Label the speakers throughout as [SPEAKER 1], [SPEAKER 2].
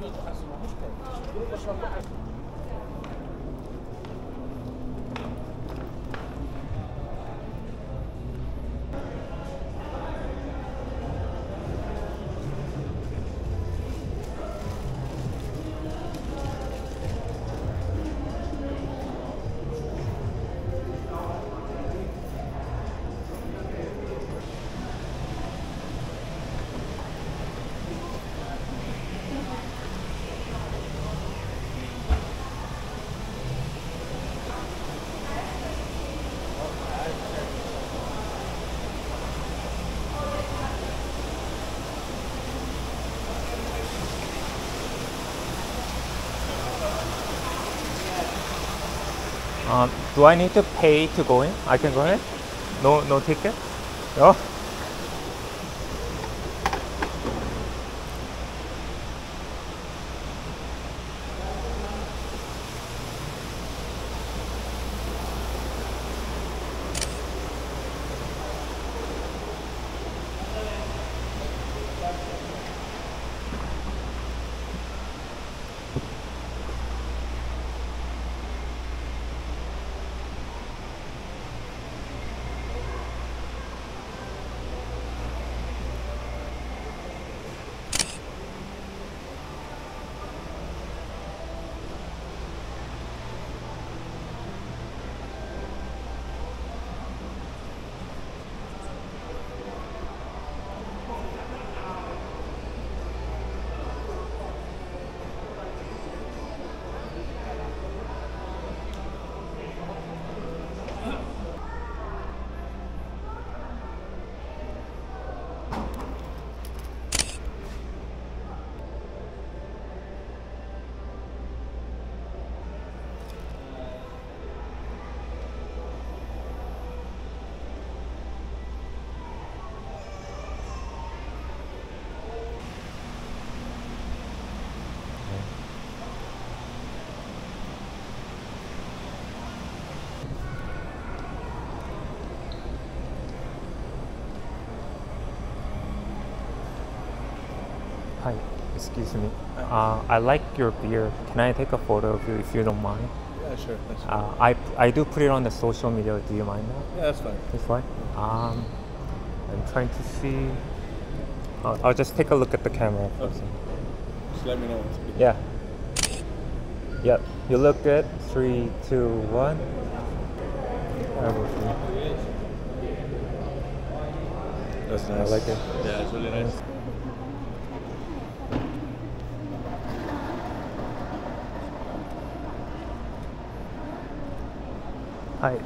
[SPEAKER 1] Thank you. Um, do I need to pay to go in? I can go in? No, no ticket? No? Hi, excuse me. Uh, I like your beer. Can I take a photo of you if you don't mind?
[SPEAKER 2] Yeah, sure. That's fine.
[SPEAKER 1] Uh, I, I do put it on the social media. Do you mind that?
[SPEAKER 2] yeah, that's fine.
[SPEAKER 1] That's fine. Um, I'm trying to see. I'll, I'll just take a look at the camera first.
[SPEAKER 2] Okay. Just let me know.
[SPEAKER 1] Yeah. Yep. You look good. Three, two, one.
[SPEAKER 2] That's
[SPEAKER 1] I like it.
[SPEAKER 2] Yeah, it's really nice.
[SPEAKER 1] Hi.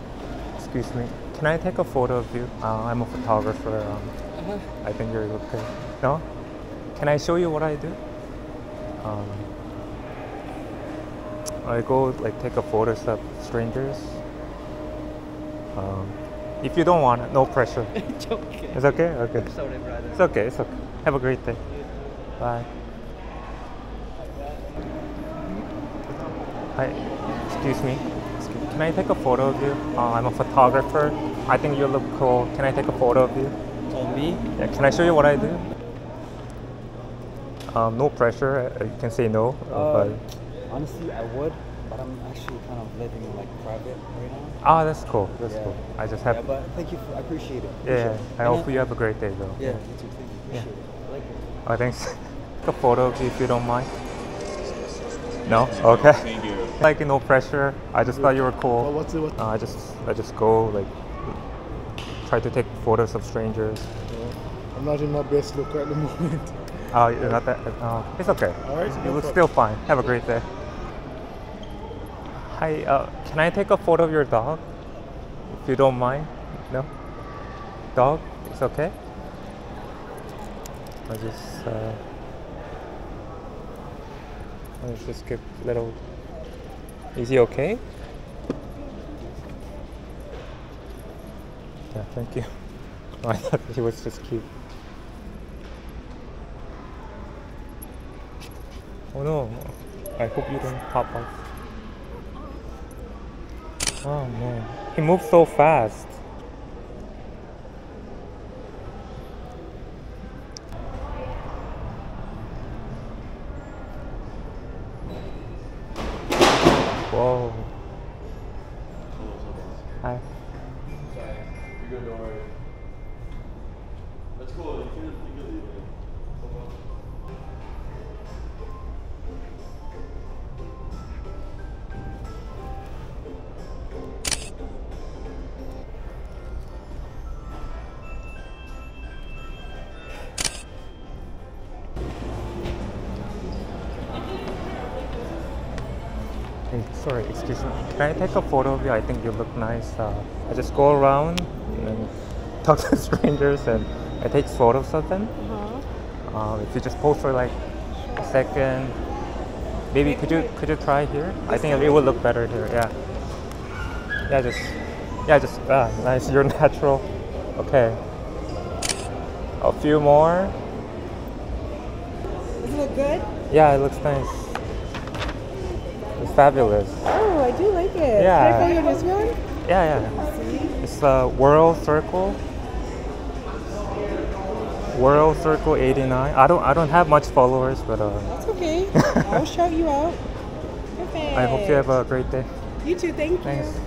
[SPEAKER 1] Excuse me. Can I take a photo of you? Uh, I'm a photographer. Um,
[SPEAKER 2] Uh-huh.
[SPEAKER 1] I think you're okay. No? Can I show you what I do? Um, I go like take a photo of strangers. Um, if you don't want it, no pressure.
[SPEAKER 3] it's okay.
[SPEAKER 1] It's okay. Okay.
[SPEAKER 3] Sorry, brother.
[SPEAKER 1] It's okay. It's okay. Have a great day. Bye. Hi. Excuse me. Excuse- Can I take a photo of you? Uh, I'm a photographer. I think you look cool. Can I take a photo of you?
[SPEAKER 3] Oh, me?
[SPEAKER 1] Yeah, can I show you what I do? Um, no pressure. uh, You can say no. uh, but
[SPEAKER 3] honestly, I would, but I'm actually kind of living like private right now.
[SPEAKER 1] ah, that's cool. That's
[SPEAKER 3] Yeah.
[SPEAKER 1] cool. I just have.
[SPEAKER 3] Yeah, but thank you. For, I appreciate it.
[SPEAKER 1] yeah.
[SPEAKER 3] It.
[SPEAKER 1] I
[SPEAKER 3] And,
[SPEAKER 1] hope you have a great day, though.
[SPEAKER 3] Yeah, you too. Thank you. Appreciate it. I like it.
[SPEAKER 1] Oh, thanks. Take a photo of you if you don't mind. No. Okay.
[SPEAKER 2] Thank you.
[SPEAKER 1] Like no pressure. I just thought you were cool.
[SPEAKER 4] Well, what's it? What,
[SPEAKER 1] Uh, I just I just go like try to take photos of strangers.
[SPEAKER 4] I'm not in my best look at the moment.
[SPEAKER 1] Oh, you're not that. Uh, it's okay.
[SPEAKER 4] All right,
[SPEAKER 1] You
[SPEAKER 4] no
[SPEAKER 1] look still fine. Have a great day. Hi. Uh, can I take a photo of your dog? If you don't mind. No. Dog. It's okay. I just. Uh, Let's just a little. Is he okay? Yeah, thank you. I thought he was just cute. Oh no, I hope you don't pop off. Oh man, he moves so fast. Whoa. Hi. Sorry.
[SPEAKER 2] You're good, don't worry. That's cool. You can, you can
[SPEAKER 1] Hey, sorry, excuse me. Can I take a photo of you? I think you look nice. Uh, I just go around and talk to strangers and I take photos of them. Uh huh. if you just pose for like a second, maybe could you could you try here? I think it would look better here. Yeah. Yeah, just yeah, just ah, nice. You're natural. Okay. A few more.
[SPEAKER 5] Does it look good?
[SPEAKER 1] Yeah, it looks nice. Fabulous.
[SPEAKER 5] Oh, I do like it.
[SPEAKER 1] Yeah.
[SPEAKER 5] Can I follow this one?
[SPEAKER 1] Yeah, yeah. It's a World Circle. World Circle 89. I don't I don't have much followers, but uh,
[SPEAKER 5] That's okay. I'll shout you out. Perfect.
[SPEAKER 1] I hope you have a great day.
[SPEAKER 5] You too. Thank you.
[SPEAKER 1] Thanks.